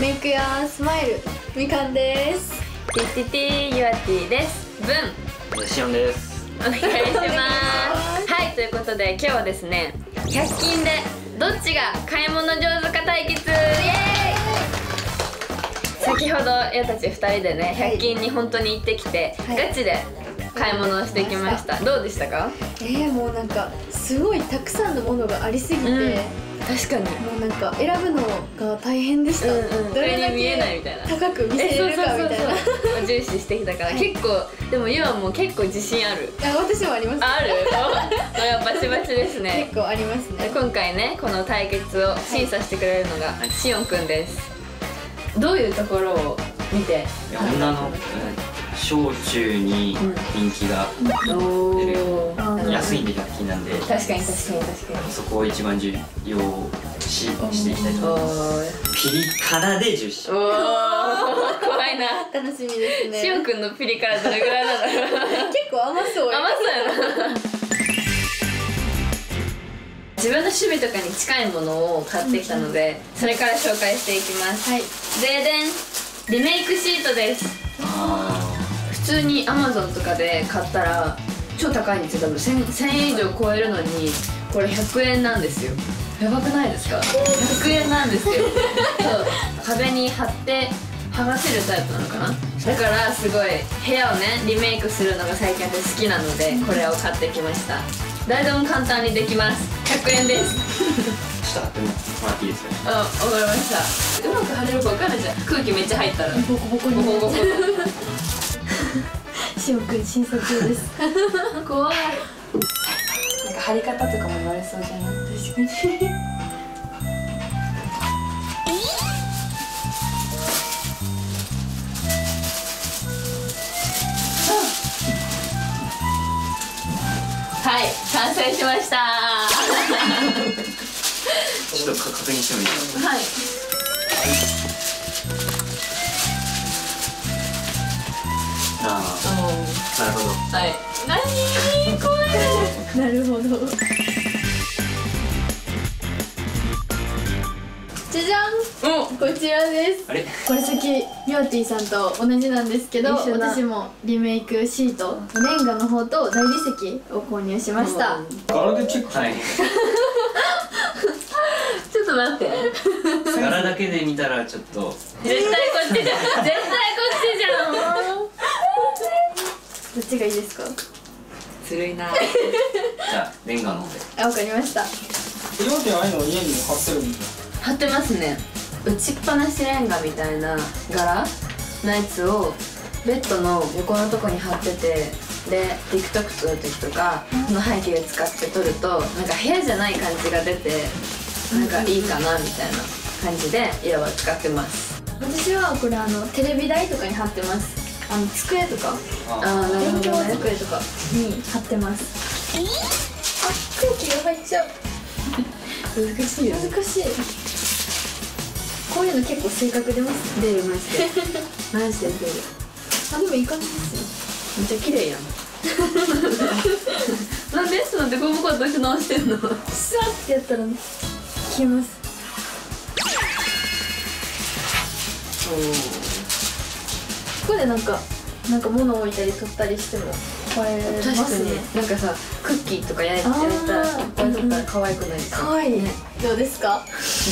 メイクやスマイルみかんですティティティユアティですブンシオンですお願いしますはいということで今日はですね100均でどっちが買い物上手か対決イエーイ先ほどやたち2人でね100均に本当に行ってきて、はいガチで買い物をしてきましたどうでしたかえー、もうなんかすごいたくさんのものがありすぎて、うん確かに。もうなんか選ぶのが大変でした、うんうん。どれ見えないけみたいな。高く見せれるかみたいな。重視してきたから、結構でもユアも結構自信ある。あ私もありますある。お やバチバチですね。結構ありますね。今回ねこの対決を審査してくれるのがしおんくんです。どういうところを見て女の小中に人気がお出る。おー安いんで100均なんで。確かに確かに確かに。そこを一番重要視していきたいとお思います。ピリ辛で重視。お怖いな。楽しみですね。しおんくんのピリ辛どれぐらいなの？結構甘そうや。甘そうやな。自分の趣味とかに近いものを買ってきたので、それから紹介していきます。はい。ででんリメイクシートです。あ普通に Amazon とかで買ったら超高いんですよ。多分 1000, 1000円以上超えるのにこれ100円なんですよ。やばくないですか？100円なんですよ。そう。壁に貼って剥がせるタイプなのかな？だからすごい部屋をねリメイクするのが最近私好きなのでこれを買ってきました。誰でも簡単にできます。100円です。ー ちょっと貼ってもらっていいですか？あ、わかりました。うまく貼れるかわかんないじゃん。空気めっちゃ入ったら。ボコボコに。ボコボコしおくん審査中です。怖い。なんか貼り方とかも言われそうじゃない確か。にはい完成しました。は ちょっと確認してもいいですか？いああなるほど。はい。何怖いなるほど。じゃじゃん。おこちらです。あれ？これさっきミョーティーさんと同じなんですけど私もリメイクシートレンガの方と大理石を購入しました。柄でチェックはい。ちょっと待って。柄だけで見たらちょっと。絶対こっちじゃん。絶対こっちじゃんどっちがいいですか？ずるいな。じゃあレンガの方で。あわかりました。今ってああいうの家に貼ってるんですよ。貼ってますね。打ちっぱなしレンガみたいな柄のやつをベッドの横のとこに貼っててで TikTok 撮る時とかその背景を使って撮るとなんか部屋じゃない感じが出てなんかいいかなみたいな感じで色は使ってます。私はこれあのテレビ台とかに貼ってます。あの机とかああなる勉強ほどね。机とかに貼ってます。あ空気が入っちゃう。難しい難しい。こういうの結構性格出ますね。出るマジで。マジで出る。あでもいい感じですよ。めっちゃ綺麗やん。なんで？なんでゴムコットし直してんの？さってやったらね。消えます。ここでなんかなんか物置いたり取ったりしても映え確かに。ますねなんかさクッキーとか焼いてたらいっぱい取ったら可愛くないですか？かわい。いね。どうですか？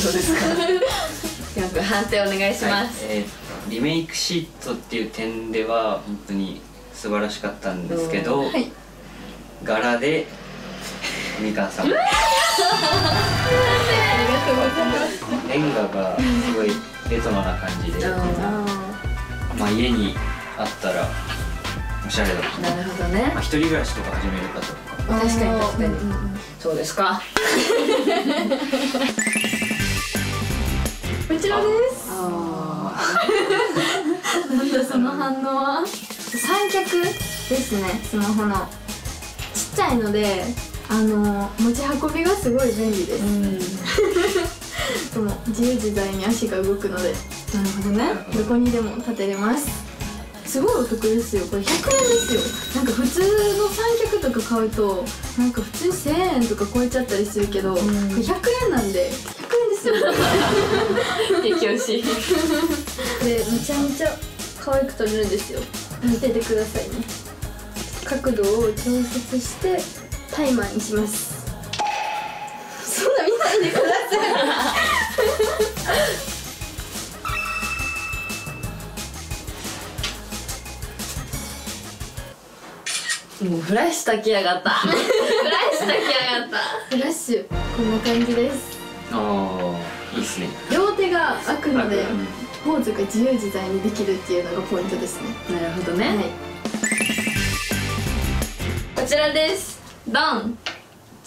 どうですか？よく判定お願いします、はい。えーリメイクシートっていう点では本当に素晴らしかったんですけど、はい。柄でみかんさん。ありがとうございます。レンガがすごいレトロな感じで、まあ、家にあったらおしゃれだと、なるほどね。まあ、一人暮らしとか始める方と。かー確かに確かに。うんうんうん。そうですか。こちらです。あなんだその反応は？三脚ですねスマホの。ちっちゃいのであの持ち運びがすごい便利です、うん。その自由自在に足が動くので。なるほどね。どこにでも立てれますすごいお得ですよ。これ100円ですよ。なんか普通の三脚とか買うとなんか普通に1000円とか超えちゃったりするけど、ん。これ100円なんで100円でますよ。激推し。でめちゃめちゃ可愛く撮れるんですよ。見ててくださいね。角度を調節してタイマーにしますもうフラッシュ炊きやがった。フラッシュ炊きやがった。フラッシュ。こんな感じです。ああいいっすね。両手が開くのでうんポーズが自由自在にできるっていうのがポイントですね。なるほどね、はい。こちらです。ドン。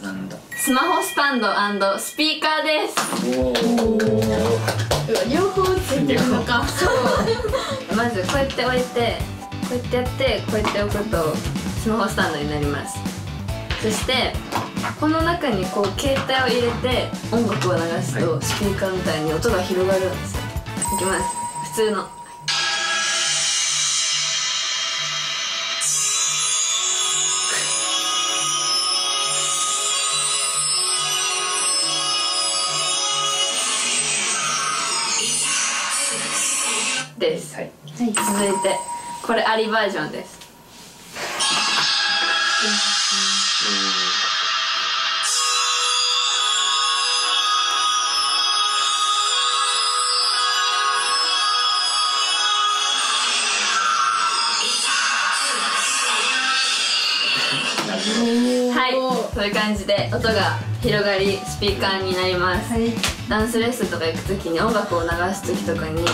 なんだ。スマホスタンドスピーカーです。おお両方ついてるのか。まずこうやって置いてこうやってやってこうやって置くとスマホスタンドになります。そしてこの中にこう携帯を入れて音楽を流すとスピーカーみたいに音が広がるんですよ。いきます。普通の。です、はい。続いてこれありバージョンですはい。そういう感じで音が広がりスピーカーになります、はい。ダンスレッスンとか行く時に音楽を流す時とかに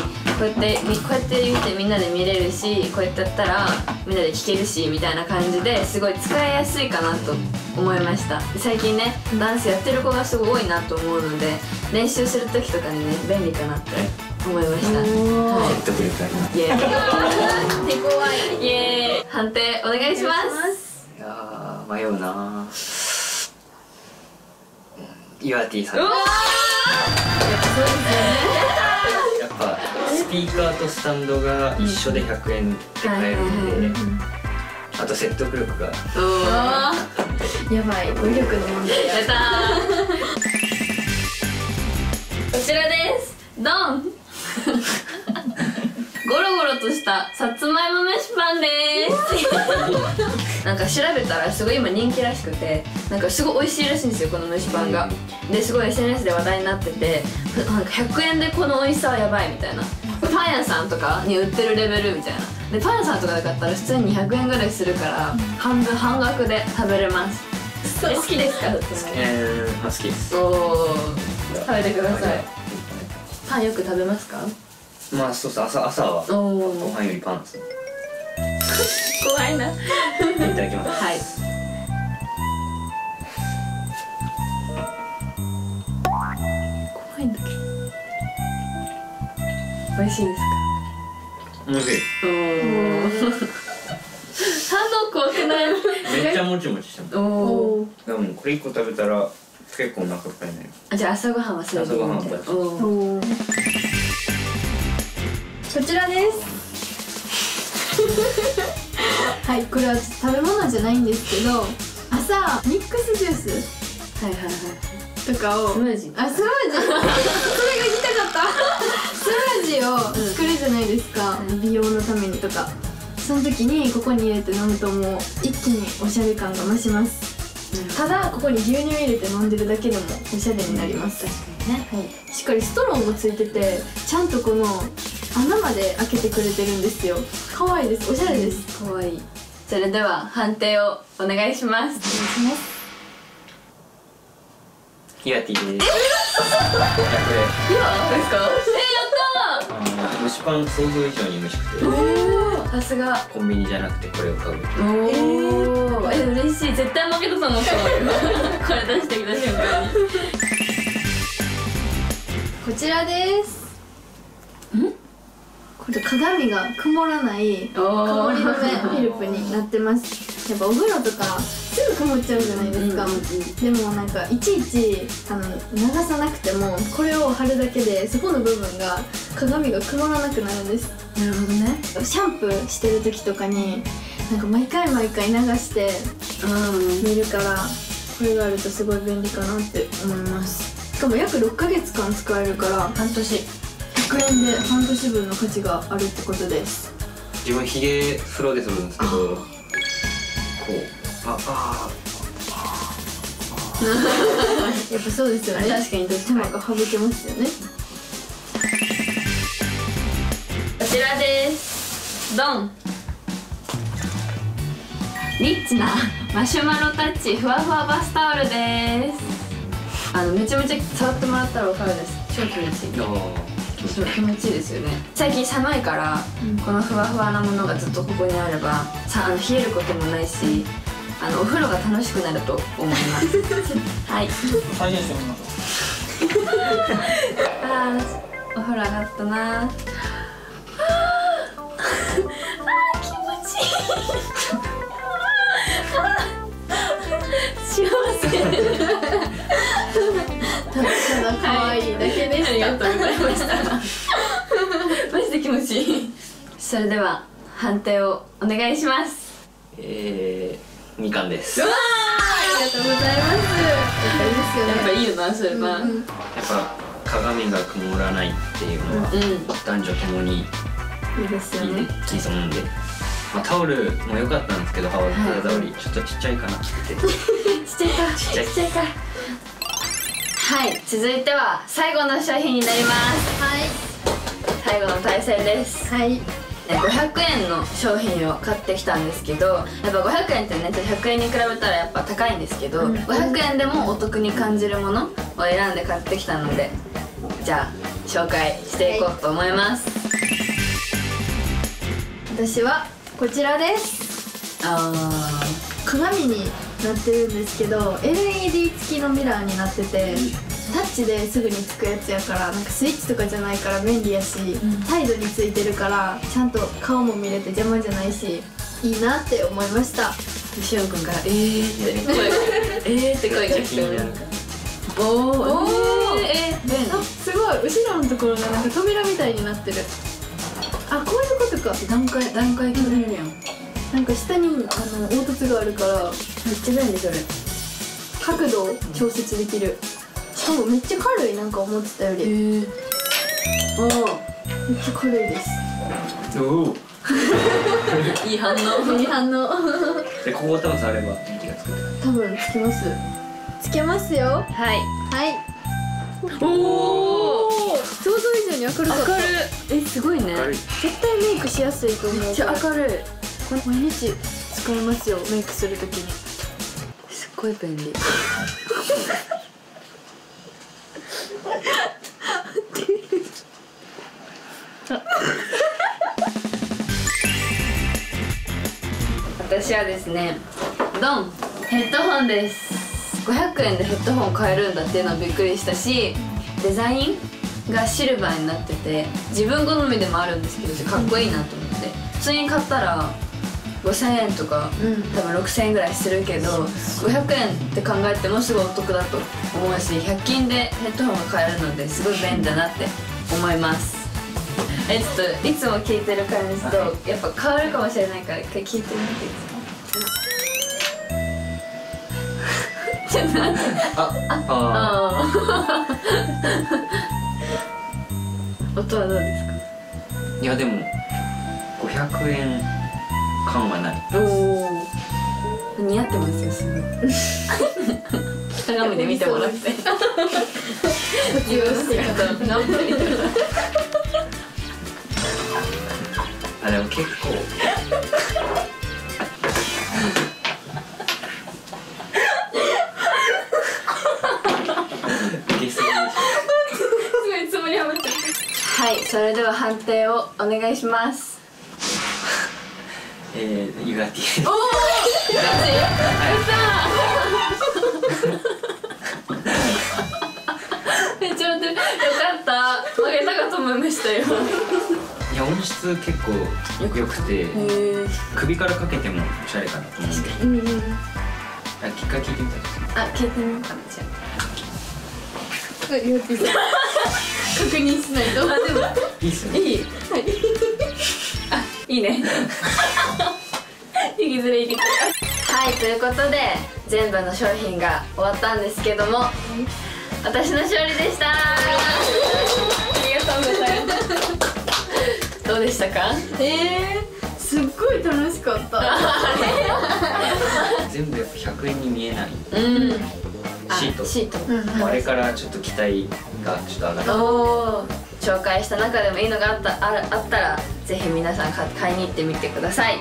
こうやってみこうやって言ってみんなで見れるしこうやってやったらみんなで聴けるしみたいな感じですごい使いやすいかなと思いました。で最近ねダンスやってる子がすごい多いなと思うので練習する時とかにね便利かなって思いました。は説得力ありますいイエー手怖い。イイエーイ。判定お願いします。いやー迷うなうんイワティさん。うわやっぱスピーカーとスタンドが一緒で100円で買えるんであと説得力が。やばい。語彙力の問題ややったー。こちらです。ドン。ゴロゴロとしたさつまいも蒸しパンです。なんか調べたらすごい今人気らしくてなんかすごい美味しいらしいんですよこの蒸しパンが。ですごい SNS で話題になっててなんか100円でこの美味しさはやばいみたいなパン屋さんとかに売ってるレベルみたいな。でパン屋さんとかで買ったら普通に200円ぐらいするから半分半額で食べれます。え好きですか？えー、まあ好きです。おお食べてください。パンよく食べますか？まあそうそう朝朝は。ご飯よりパンですね。怖いな。はいいただきます。怖美味しいです美味しい。怖くないめっちゃもちもちしておおでもこれ1個食べたら結構お腹いっぱいになる。あじゃあ朝ごはんはそれでいこちらです。はいこれは食べ物じゃないんですけど朝ミックスジュース。はいはいはい。とかを。スムージー。あスムージー。それが言いたかったを作るじゃないですか、美容のためにとか。その時にここに入れて飲むともう一気におしゃれ感が増します。ただここに牛乳入れて飲んでるだけでもおしゃれになります。確かにね。はい、しっかりストローもついててちゃんとこの穴まで開けてくれてるんですよ。可愛いです。おしゃれです、かわいい。それでは判定をお願いします。ヒアティです。いやこいやですか？えやっれあの蒸しパン想像以上に美味しくてさすが。コンビニじゃなくてこれを買うおおえ嬉しい。絶対負けたと思ったこれ出してきた瞬間に。こちらです。これ鏡が曇らない曇り止めフィルプになってます。やっぱお風呂とかすぐ曇っちゃうじゃないですか、うんうんでもなんかいちいちあの流さなくてもこれを貼るだけでそこの部分が鏡が曇らなくなるんです。なるほどね。シャンプーしてる時とかになんか毎回毎回流してうん見るからこれがあるとすごい便利かなって思います。かも約6ヶ月間使えるから半年。100円で半年分の価値があるってことです。自分ヒゲ風呂で取るんですけどこうああやっぱそうですよね。確かに手間が省けますよね。こちらです。ドン。リッチなマシュマロタッチふわふわバスタオルです。あのめちゃめちゃ触ってもらったらわかるです。超気持ちいい。あそう気持ちいいですよね。最近寒いから、このふわふわなものがずっとここにあればさあの冷えることもないしあのお風呂が楽しくなると思います。はい。再現してみましょあーお風呂上がったな。あーあー気持ちいい。幸せ。ただ可愛いだけでありした。がとうございましたマジで気持ちいい。それでは判定をお願いします。えー、みかんです。うわやありがとうございます。やっぱいいですよねやっぱいいよなそれは。うんうん。っぱ鏡が曇らないっていうのはうん。男女ともにいいですよいいねいいと思うんで、まあ、タオルも良かったんですけど肌触りちょっとちっちゃいかな。っ てちっちゃいか。ちっちゃい。ちっちゃいか。はい続いては最後の商品になります。はい。最後の対戦です。はいね500円の商品を買ってきたんですけどやっぱ500円ってね100円に比べたらやっぱ高いんですけど、うん。500円でもお得に感じるものを選んで買ってきたのでじゃあ紹介していこうと思います、私はこちらです。あ鏡になってるんですけど LED 付きのミラーになっててタッチですぐにつくやつやからなんかスイッチとかじゃないから便利やし、ん。態度についてるからちゃんと顔も見れて邪魔じゃないしいいなって思いました。ーしおんくんから「えー」って声が「えー」って声がめっちゃ気になる。おおおー。えー、すごい。後ろのところがなんか扉みたいになってる。あこういうことか。段階段階決めれるやん。めっなんか下にあの凹凸があるからちゃ便利それ。角度を調節できるしかもめっちゃ軽いなんか思ってたより。めっえおおちゃ軽いです。おおいい反応。いい反応。でここを多分触れば電気がつく多分つけます。つけますよ。はい。はい。おお想像以上に明るかった。明るい。えすごいね。絶対メイクしやすいと思う。めっちゃこ明るい。れ毎日使いますよメイクするときに。すっごい便利私はですねドンヘッドホンです。500円でヘッドホン買えるんだっていうのはびっくりしたしデザインがシルバーになってて自分好みでもあるんですけどかっこいいなと思って。普通に買ったら5000円とかうん。多分6000円ぐらいするけど500円って考えてもすごいお得だと思うし100均でヘッドホンが買えるのですごい便利だなって思います。えちょっといつも聞いてる感じとやっぱ変わるかもしれないから一回聞いてみていいですかちょっと待ってあああー音はどうですかいやでも500円感はないおお似合ってますよすごい鏡で見てもらって活用してあでも結構はいそれでは判定をお願いします。ょ えー、ユガティおおめっ ちゃ待ってよかった。負けたかと思いましたよ。いや音質結構良くて首からかけてもおしゃれかなと思うんで。うんうんあ一回聞いてみたいあ聞いてみようかなじゃこれリオティさん確認しないと。ああでもいい。っすよねい。いあいいね。引きずり引き。ずりはいということで全部の商品が終わったんですけども私の勝利でした。ありがとうございます。どうでしたか？えー、すっごい楽しかった。全部やっぱ100円に見えない。うん。シート。シート。うん。あれからちょっと期待がちょっと上がるお紹介した中でもいいのがあったああったらぜひ皆さん買いに行ってみてください。